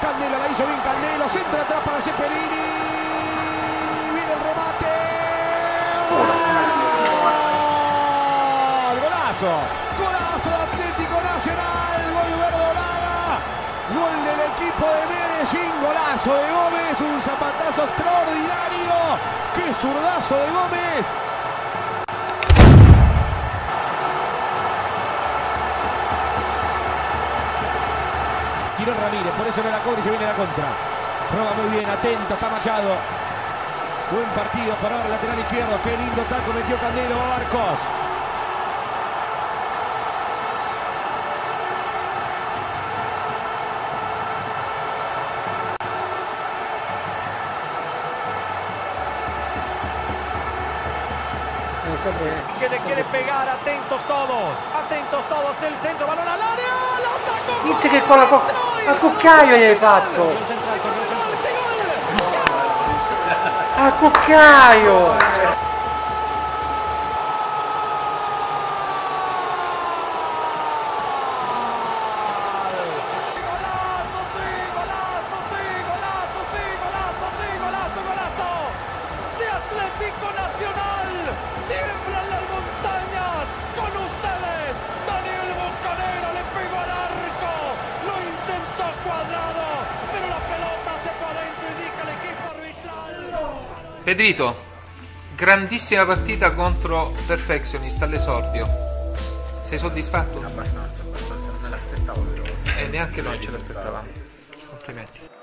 Candelo la hizo bien Candelo. Centro atrás para Cepelini. Viene el remate. ¡Gol! Golazo. Golazo de Atlético Nacional. Gol verdolaga. Gol del equipo de Medellín. Golazo de Gómez. Un zapatazo extraordinario. ¡Qué zurdazo de Gómez! Tiró Ramírez, por eso no la cobra y se viene la contra. Roba muy bien, atento, está Machado. Buen partido para el lateral izquierdo. Qué lindo taco metió Candelo a Barcos. que le quiere pegar, atentos todos, atentos todos, el centro, balón al área, lo sacó. Dice che con la A cuccaio gli hai fatto! Ah, A cuccaio! Pedrito, grandissima partita contro Perfectionist all'esordio. Sei soddisfatto? Abbastanza, abbastanza, non me l'aspettavo però. E neanche noi ce l'aspettavamo. Complimenti.